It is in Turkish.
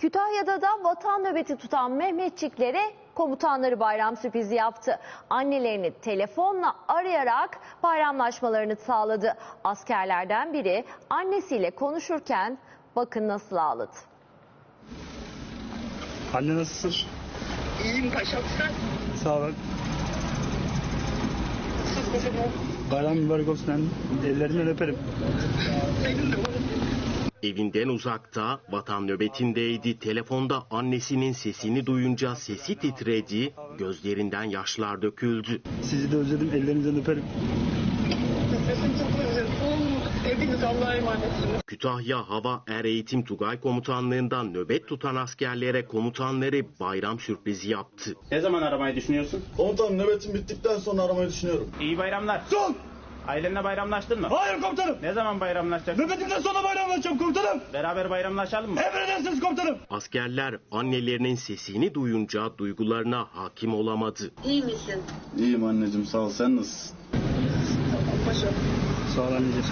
Kütahya'da da vatan nöbeti tutan Mehmetçiklere komutanları bayram sürprizi yaptı. Annelerini telefonla arayarak bayramlaşmalarını sağladı. Askerlerden biri annesiyle konuşurken bakın nasıl ağladı. Anne nasılsın? İyiyim paşam sen. Sağ ol. Bayram mübarek olsun anne. Ellerinden öperim. Senin de Evinden uzakta, vatan nöbetindeydi. Telefonda annesinin sesini duyunca sesi titredi, gözlerinden yaşlar döküldü. Sizi de özledim. Ellerinizden öperim. sesin çok güzel. Hepiniz Allah'a emanetsiniz. Kütahya Hava Er Eğitim Tugay Komutanlığından nöbet tutan askerlere komutanları bayram sürprizi yaptı. Ne zaman aramayı düşünüyorsun? Komutanım nöbetim bittikten sonra aramayı düşünüyorum. İyi bayramlar. Son! Ailenle bayramlaştın mı? Hayır komutanım. Ne zaman bayramlaşacaksın? Nöbetimden sonra bayramlaşacağım komutanım. Beraber bayramlaşalım mı? Emredersiniz komutanım. Askerler annelerinin sesini duyunca duygularına hakim olamadı. İyi misin? İyiyim anneciğim sağ ol sen nasılsın? Paşam. Sağ ol anneciğim.